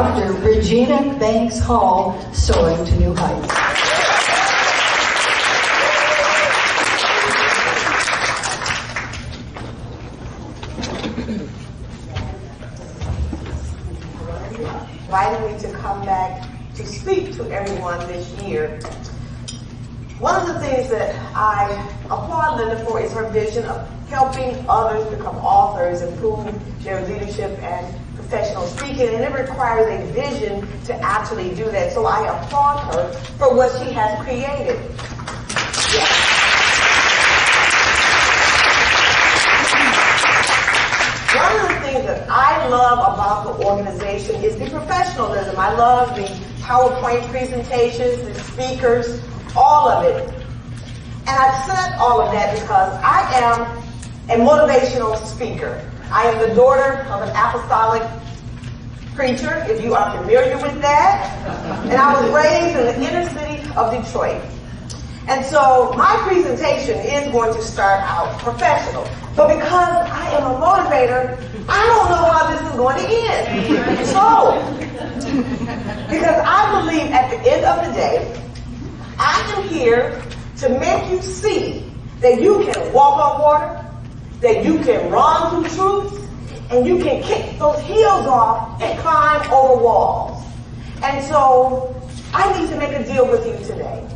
Dr. Regina Banks Hall, Soaring to New Heights. inviting me to come back to speak to everyone this year. One of the things that I applaud Linda for is her vision of helping others become authors, improve their leadership and professional speaking, and it requires a vision to actually do that. So I applaud her for what she has created. One of the things that I love about the organization is the professionalism. I love the PowerPoint presentations, the speakers, all of it. And I've said all of that because I am a motivational speaker. I am the daughter of an apostolic preacher, if you are familiar with that. And I was raised in the inner city of Detroit. And so my presentation is going to start out professional. But because I am a motivator, I don't know how this is going to end. So, because I believe at the end of the day, I am here to make you see that you can walk on water, that you can run through truth, and you can kick those heels off and climb over walls. And so I need to make a deal with you today.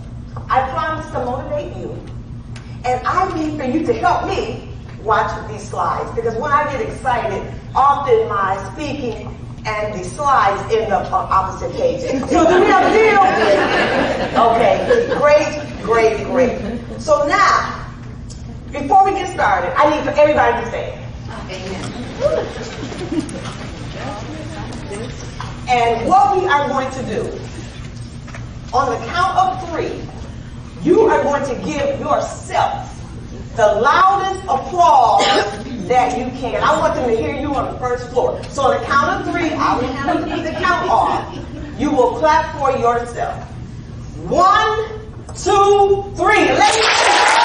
I promise to motivate you. And I need for you to help me watch these slides. Because when I get excited, often my speaking and the slides end up on opposite pages. So the real deal? Okay, great, great, great. So now, before we get started, I need for everybody to say Amen. And what we are going to do, on the count of three, you are going to give yourself the loudest applause that you can. I want them to hear you on the first floor. So on the count of three, I will have the count off. You will clap for yourself. One, two, three. Let me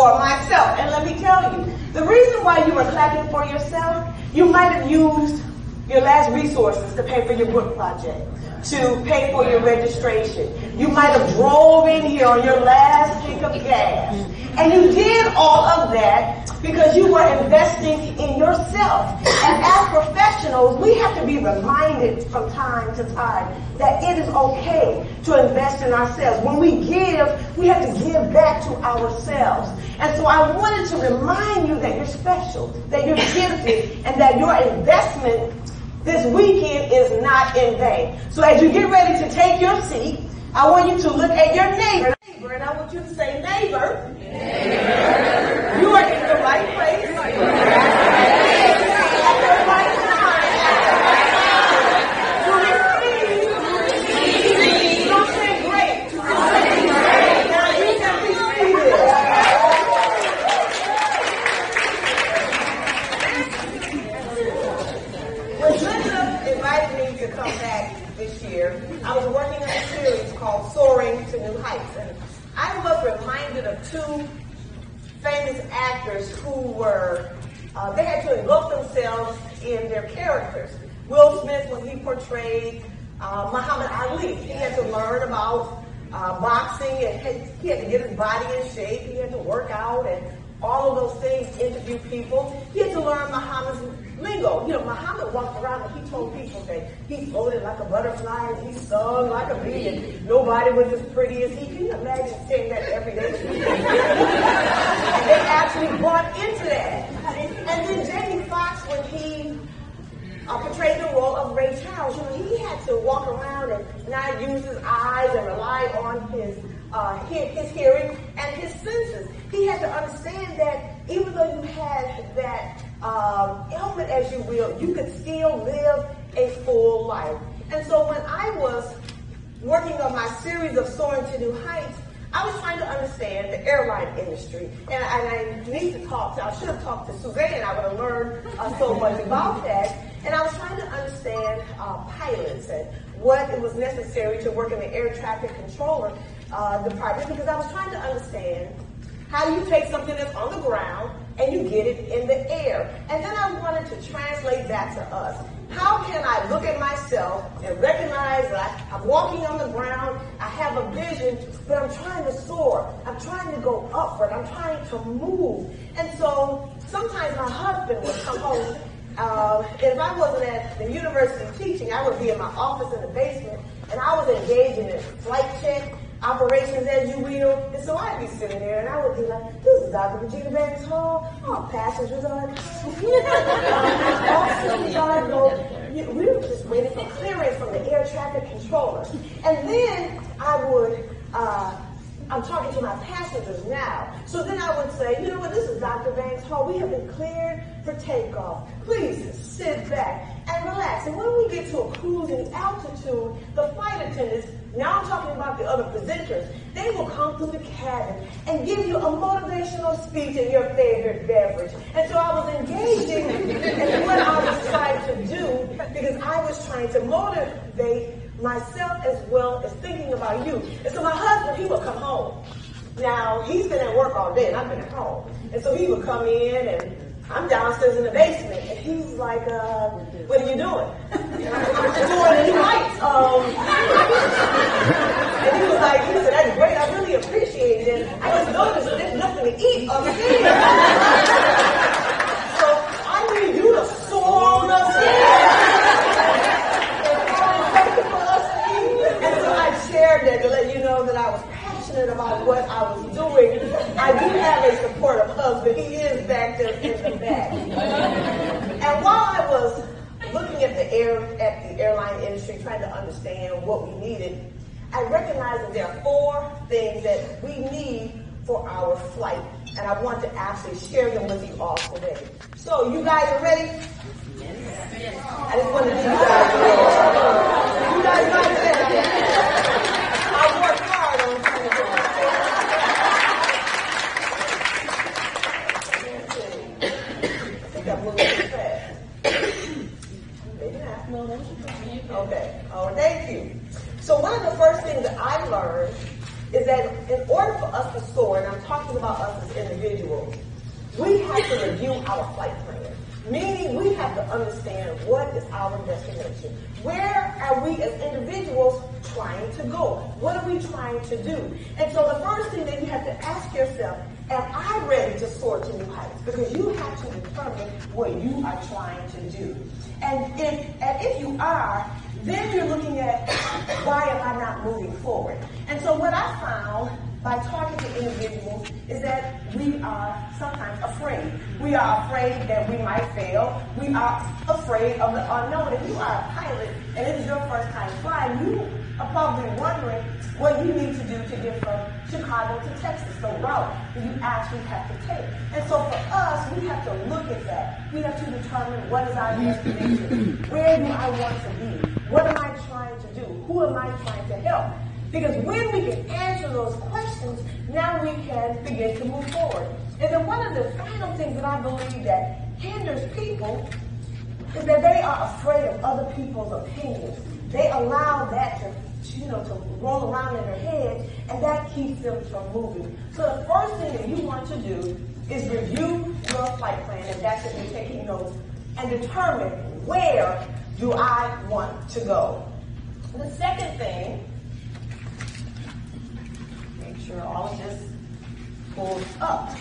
for myself. And let me tell you, the reason why you were clapping for yourself, you might have used your last resources to pay for your book project, to pay for your registration. You might have drove in here on your last tank of gas. And you did all of that because you were investing in yourself. And as professionals, we have to be reminded from time to time that it is okay to invest in ourselves. When we give, we have to give back to ourselves. And so I wanted to remind you that you're special, that you're gifted, and that your investment this weekend is not in vain. So as you get ready to take your seat, I want you to look at your neighbor, and I want you to say, neighbor, neighbor. you are in the right place. I was working on a series called Soaring to New Heights. And I was reminded of two famous actors who were, uh, they had to engulf themselves in their characters. Will Smith, when he portrayed uh, Muhammad Ali, he had to learn about uh, boxing and he had to get his body in shape. He had to work out and all of those things, interview people. He had to learn Muhammad's lingo. You know, Muhammad walked around and he told people that he floated like a butterfly and he sung like a bee and nobody was as pretty as he. Can you imagine saying that every day? and they actually bought into that. And then Jamie Foxx, when he uh, portrayed the role of Ray Charles, you know, he had to walk around and not use his eyes and rely on his uh, his hearing and his senses. He had to understand that even though you had that um, ailment, as you will, you could still live a full life. And so when I was working on my series of Soaring to New Heights, I was trying to understand the airline industry. And, and I need to talk to, I should have talked to Suzanne, I would have learned uh, so much about that. And I was trying to understand uh, pilots and what it was necessary to work in the air traffic controller uh, department because I was trying to understand how you take something that's on the ground and you get it in the air. And then I wanted to translate that to us. How can I look at myself and recognize that I'm walking on the ground, I have a vision, but I'm trying to soar. I'm trying to go upward. I'm trying to move. And so sometimes my husband would come home. Uh, if I wasn't at the university teaching, I would be in my office in the basement, and I was engaged in flight check operations as you will. And so I'd be sitting there and I would be like, this is Dr. Regina Banks Hall. All passengers are go. We were just waiting for clearance from the air traffic controllers. And then I would, uh, I'm talking to my passengers now. So then I would say, you know what, this is Dr. Banks Hall. We have been cleared for takeoff. Please sit back and relax. And when we get to a cruising altitude, the flight attendants now I'm talking about the other presenters. They will come through the cabin and give you a motivational speech in your favorite beverage. And so I was engaging in what I was trying to do because I was trying to motivate myself as well as thinking about you. And so my husband, he would come home. Now, he's been at work all day and I've been at home. And so he would come in and I'm downstairs in the basement, and he's like, uh, what are you doing? I'm doing any lights. Um, and he was like, he said, that's great, I really appreciate it. And I just noticed there's nothing to eat upstairs. so I need you to soar upstairs. And so I shared that to let you know that I was passionate about what I was doing. I do have a supportive husband. He is back there in the back. And while I was looking at the air at the airline industry, trying to understand what we needed, I recognized that there are four things that we need for our flight. And I want to actually share them with you all today. So you guys are ready? I just want to you guys. You guys ready? I worked hard on trying to get Okay. Oh, thank you. So one of the first things that I learned is that in order for us to soar, and I'm talking about us as individuals, we have to review our flight plan. Meaning we have to understand what is our destination. Where are we as individuals trying to go? What are we trying to do? And so the first thing that you have to ask yourself, am I ready to soar to new heights? Because you have to determine what you are trying to do. And if, and if you are, then you're looking at why am I not moving forward? And so what I found by talking to individuals is that we are sometimes afraid. We are afraid that we might fail. We are afraid of the unknown. If you are a pilot and it is your first time flying, you are probably wondering what you need to do to get from Chicago to Texas, the route that you actually have to take. And so for us, we have to look at that. We have to determine what is our destination. Where do I want to be? What am I trying to do? Who am I trying to help? Because when we can answer those questions, now we can begin to move forward. And then one of the final things that I believe that hinders people is that they are afraid of other people's opinions. They allow that to, you know, to roll around in their head, and that keeps them from moving. So the first thing that you want to do is review your flight plan, and that's if you're taking notes, and determine where do I want to go. The second thing make sure all of this pulls up,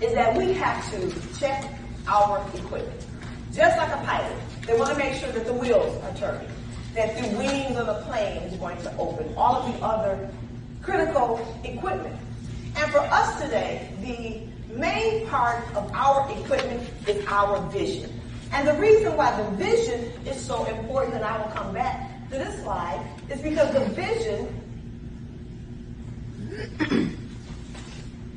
is that we have to check our equipment. Just like a pilot, they want to make sure that the wheels are turning, that the wings of the plane is going to open, all of the other critical equipment. And for us today, the main part of our equipment is our vision. And the reason why the vision is so important, and I will come back to this slide, is because the vision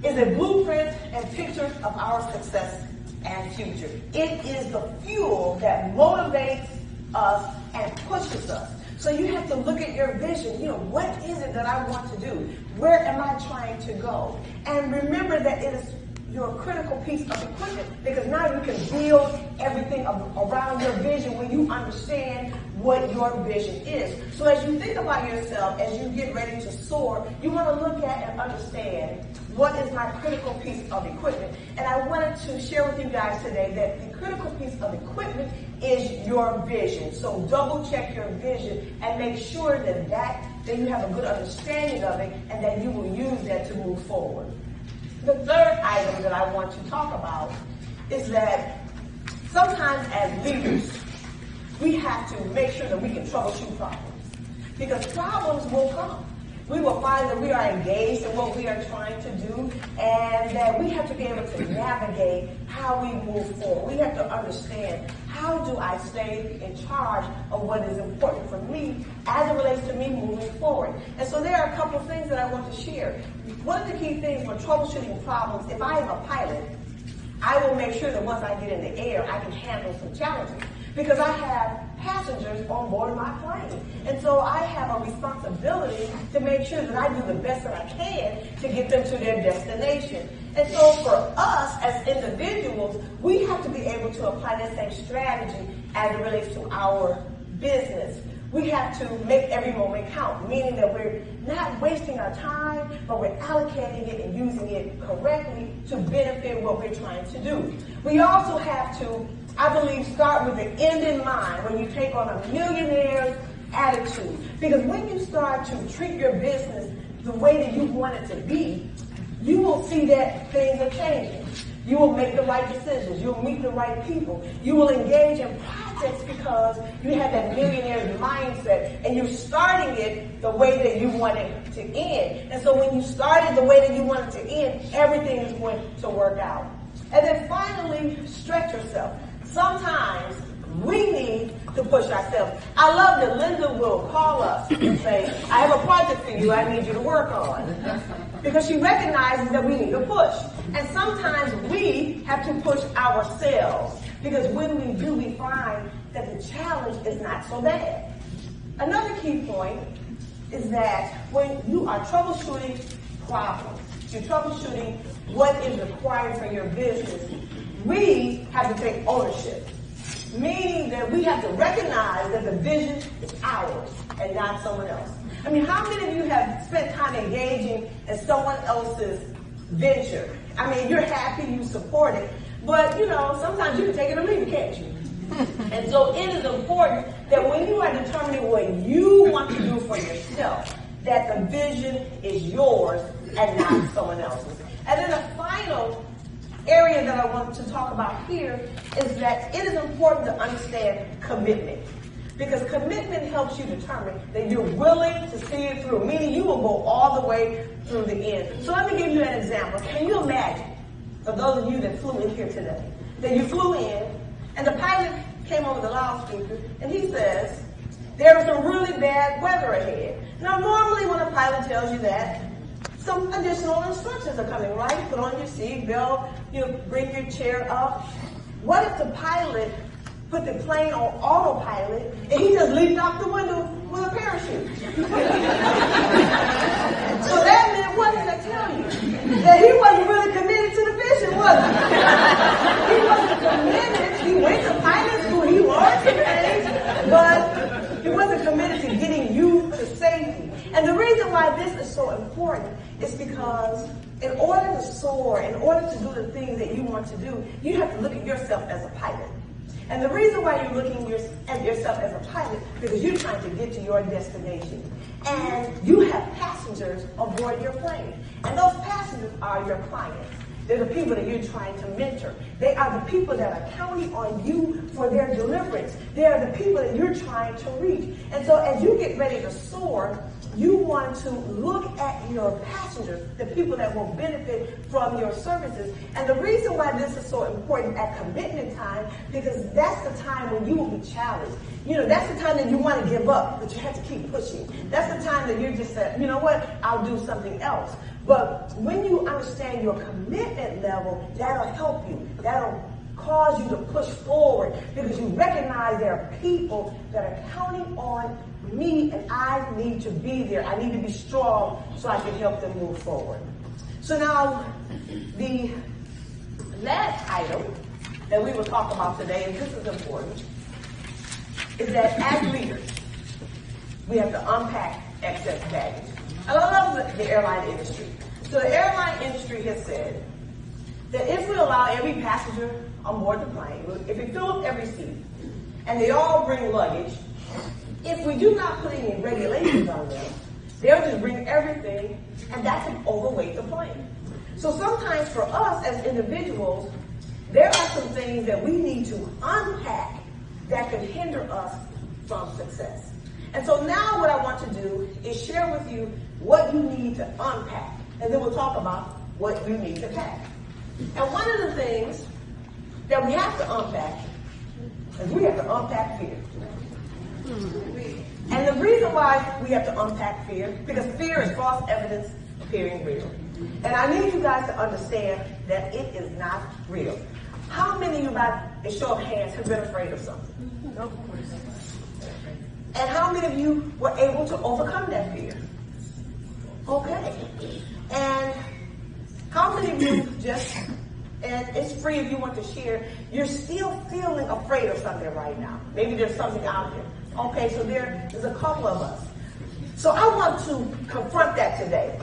is a blueprint and picture of our success and future. It is the fuel that motivates us and pushes us. So you have to look at your vision. You know, what is it that I want to do? Where am I trying to go? And remember that it is your critical piece of equipment because now you can build everything around your vision when you understand what your vision is. So as you think about yourself, as you get ready to soar, you want to look at and understand what is my critical piece of equipment. And I wanted to share with you guys today that the critical piece of equipment is your vision. So double check your vision and make sure that that, that you have a good understanding of it and that you will use that to move forward. The third item that I want to talk about is that sometimes as leaders, we have to make sure that we can troubleshoot problems. Because problems will come. We will find that we are engaged in what we are trying to do and that we have to be able to navigate how we move forward. We have to understand how do I stay in charge of what is important for me as it relates to me moving forward. And so there are a couple of things that I want to share. One of the key things for troubleshooting problems, if I am a pilot, I will make sure that once I get in the air, I can handle some challenges because I have passengers on board my plane. And so I have a responsibility to make sure that I do the best that I can to get them to their destination. And so for us as individuals, we have to be able to apply that same strategy as it relates to our business. We have to make every moment count, meaning that we're not wasting our time, but we're allocating it and using it correctly to benefit what we're trying to do. We also have to I believe start with the end in mind when you take on a millionaire's attitude. Because when you start to treat your business the way that you want it to be, you will see that things are changing. You will make the right decisions. You'll meet the right people. You will engage in projects because you have that millionaire's mindset and you're starting it the way that you want it to end. And so when you start it the way that you want it to end, everything is going to work out. And then finally, stretch yourself. Sometimes we need to push ourselves. I love that Linda will call us and say, I have a project for you I need you to work on. Because she recognizes that we need to push. And sometimes we have to push ourselves. Because when we do, we find that the challenge is not so bad. Another key point is that when you are troubleshooting problems, you're troubleshooting what is required for your business, we have to take ownership. Meaning that we have to recognize that the vision is ours and not someone else. I mean, how many of you have spent time engaging in someone else's venture? I mean, you're happy, you support it, but you know, sometimes you can take it or leave it, can't you? and so it is important that when you are determining what you want to do for yourself, that the vision is yours and not someone else's. And then the final area that I want to talk about here is that it is important to understand commitment. Because commitment helps you determine that you're willing to see it through, meaning you will go all the way through the end. So let me give you an example. Can you imagine, for those of you that flew in here today, that you flew in and the pilot came over the loudspeaker and he says, there is some really bad weather ahead. Now normally when a pilot tells you that, some additional instructions are coming, right? Put on your seatbelt, you bring your chair up. What if the pilot put the plane on autopilot and he just leaped out the window with a parachute? so that meant what did I tell you? That he wasn't really committed to the vision, was he? He wasn't committed. He went to pilot school, he learned some things, but he wasn't committed to getting you to safety. And the reason why this is so important is because in order to soar, in order to do the things that you want to do, you have to look at yourself as a pilot. And the reason why you're looking at yourself as a pilot, is because you're trying to get to your destination. And you have passengers aboard your plane. And those passengers are your clients. They're the people that you're trying to mentor. They are the people that are counting on you for their deliverance. They are the people that you're trying to reach. And so as you get ready to soar, you want to look at your passengers, the people that will benefit from your services. And the reason why this is so important at commitment time, because that's the time when you will be challenged. You know, that's the time that you want to give up, but you have to keep pushing. That's the time that you're just saying, you know what, I'll do something else. But when you understand your commitment level, that'll help you. That'll cause you to push forward because you recognize there are people that are counting on me and I need to be there. I need to be strong so I can help them move forward. So now, the last item that we will talk about today, and this is important, is that as leaders, we have to unpack excess baggage. I love the, the airline industry. So the airline industry has said that if we allow every passenger on board the plane, if we fill up every seat, and they all bring luggage, if we do not put any regulations on them, they'll just bring everything, and that can overweight the plane. So sometimes for us as individuals, there are some things that we need to unpack that could hinder us from success. And so now what I want to do is share with you what you need to unpack. And then we'll talk about what you need to pack. And one of the things that we have to unpack is we have to unpack fear. And the reason why we have to unpack fear, because fear is false evidence appearing real. And I need you guys to understand that it is not real. How many of you, by a show of hands, have been afraid of something? Of course. And how many of you were able to overcome that fear? Okay. And how many of you just, and it's free if you want to share, you're still feeling afraid of something right now. Maybe there's something out there. Okay, so there is a couple of us. So I want to confront that today.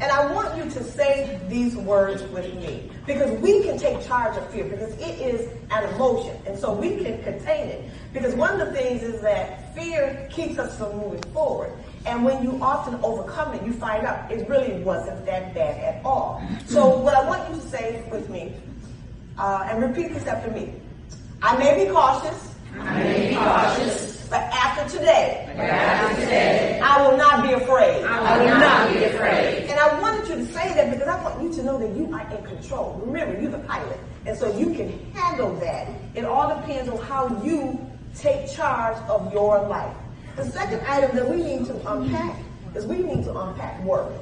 And I want you to say these words with me because we can take charge of fear because it is an emotion. And so we can contain it. Because one of the things is that fear keeps us from moving forward. And when you often overcome it, you find out it really wasn't that bad at all. So what I want you to say with me, uh, and repeat this after me. I may be cautious. I may be cautious. But after today, but after today, I will not be afraid. I will not be afraid. And I wanted you to say that because I want you to know that you are in control. Remember, you're the pilot. And so you can handle that. It all depends on how you take charge of your life. The second item that we need to unpack is we need to unpack worry.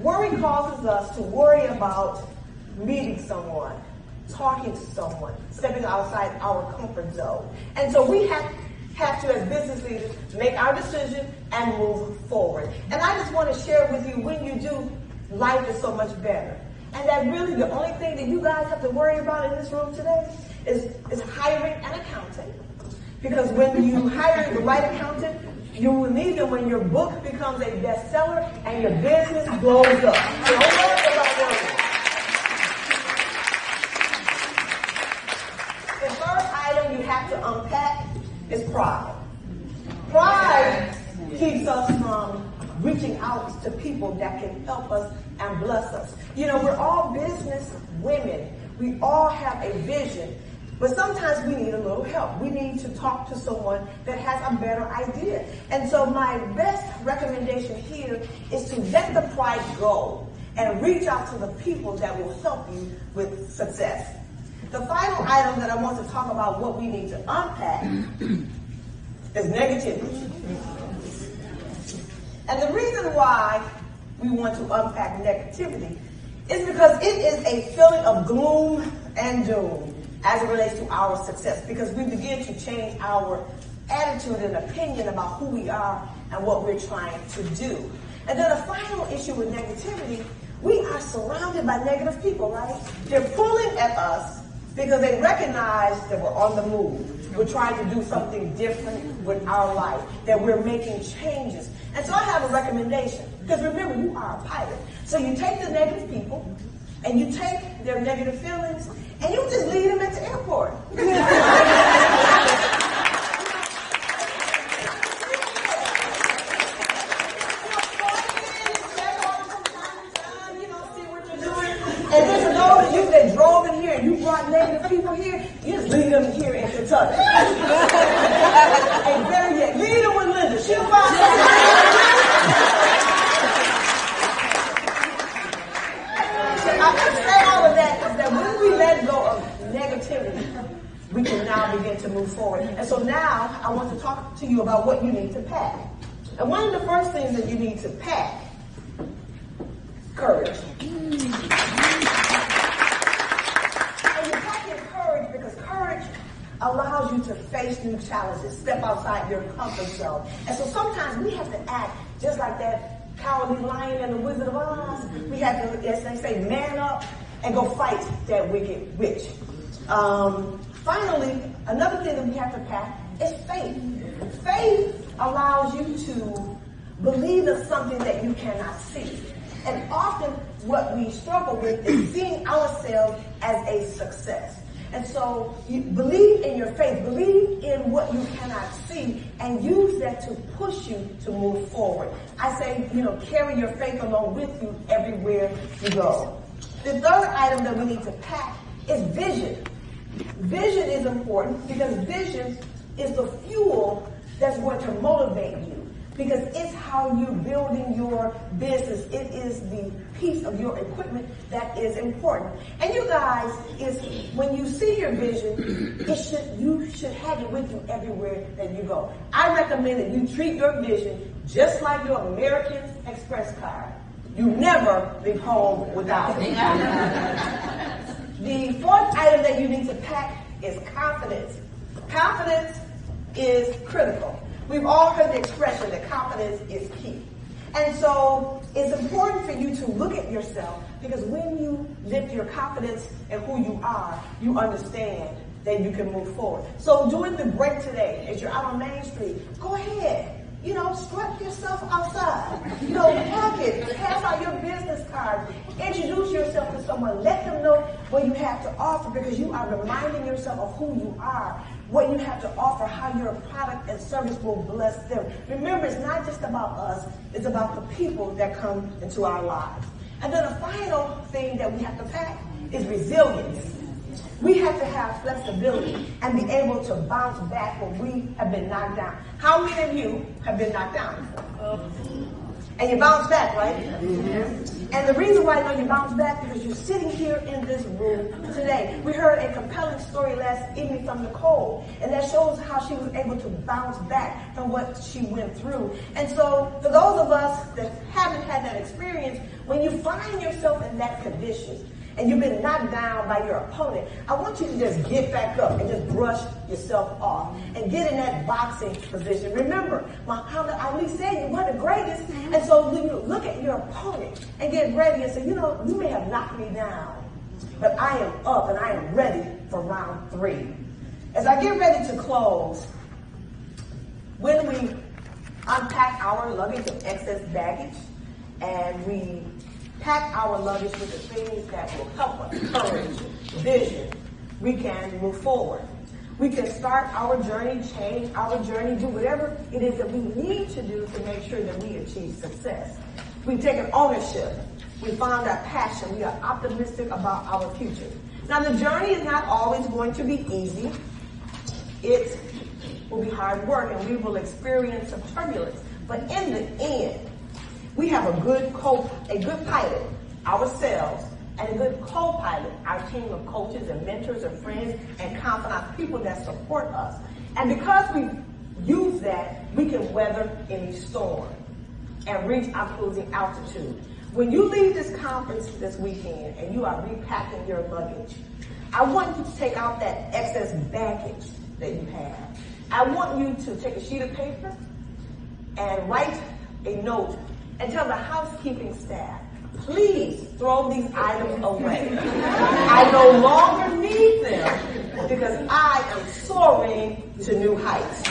Worry causes us to worry about meeting someone, talking to someone, stepping outside our comfort zone. And so we have have to, as business leaders, make our decision and move forward. And I just want to share with you when you do, life is so much better. And that really the only thing that you guys have to worry about in this room today is, is hiring an accountant. Because when you hire the right accountant, you will need them when your book becomes a bestseller and your business blows up. So keeps us from reaching out to people that can help us and bless us. You know, we're all business women. We all have a vision. But sometimes we need a little help. We need to talk to someone that has a better idea. And so my best recommendation here is to let the pride go and reach out to the people that will help you with success. The final item that I want to talk about what we need to unpack is negativity. And the reason why we want to unpack negativity is because it is a feeling of gloom and doom as it relates to our success because we begin to change our attitude and opinion about who we are and what we're trying to do. And then the final issue with negativity, we are surrounded by negative people, right? They're pulling at us because they recognize that we're on the move. We're trying to do something different with our life, that we're making changes. And so I have a recommendation. Because remember, you are a pilot. So you take the negative people and you take their negative feelings and you just leave them at the airport. And then for those of you that drove in here and you brought negative people here, you just leave them here in Kentucky. and better yet, leave them with Linda. She'll find I say all of that is that when we let go of negativity, begin to move forward. And so now I want to talk to you about what you need to pack. And one of the first things that you need to pack, courage. And you're packing courage because courage allows you to face new challenges, step outside your comfort zone. And so sometimes we have to act just like that cowardly lion and the Wizard of Oz. We have to, as they say, man up and go fight that wicked witch. Um, finally, another thing that we have to pack is faith. Faith allows you to believe in something that you cannot see. And often what we struggle with is seeing ourselves as a success. And so you believe in your faith, believe in what you cannot see, and use that to push you to move forward. I say, you know, carry your faith along with you everywhere you go. The third item that we need to pack is vision. Vision is important because vision is the fuel that's going to motivate you because it's how you're building your business. It is the piece of your equipment that is important. And you guys, is when you see your vision, it should you should have it with you everywhere that you go. I recommend that you treat your vision just like your American Express card. You never leave home without it. The fourth item that you need to pack is confidence. Confidence is critical. We've all heard the expression that confidence is key. And so it's important for you to look at yourself because when you lift your confidence in who you are, you understand that you can move forward. So during the break today, as you're out on Main Street, go ahead. You know, strut yourself outside. You know, walk it. Pass out your business card. Introduce someone. Let them know what you have to offer because you are reminding yourself of who you are what you have to offer, how your product and service will bless them. Remember, it's not just about us, it's about the people that come into our lives. And then the final thing that we have to pack is resilience. We have to have flexibility and be able to bounce back when we have been knocked down. How many of you have been knocked down? And you bounce back, right? Mm-hmm. And the reason why I know you bounce back because you're sitting here in this room today. We heard a compelling story last evening from Nicole, and that shows how she was able to bounce back from what she went through. And so, for those of us that haven't had that experience, when you find yourself in that condition, and you've been knocked down by your opponent, I want you to just get back up and just brush yourself off and get in that boxing position. Remember, Muhammad Ali said you were the greatest. And so when you look at your opponent and get ready and say, you know, you may have knocked me down, but I am up and I am ready for round three. As I get ready to close, when we unpack our luggage of excess baggage and we pack our luggage with the things that will help us, courage, vision, we can move forward. We can start our journey, change our journey, do whatever it is that we need to do to make sure that we achieve success. We've taken ownership. We found our passion. We are optimistic about our future. Now the journey is not always going to be easy. It will be hard work and we will experience some turbulence. But in the end, we have a good co a good pilot, ourselves, and a good co-pilot, our team of coaches and mentors and friends and confidants, people that support us. And because we use that, we can weather any storm and reach our cruising altitude. When you leave this conference this weekend and you are repacking your luggage, I want you to take out that excess baggage that you have. I want you to take a sheet of paper and write a note and tell the housekeeping staff, please throw these items away. I no longer need them because I am soaring to new heights.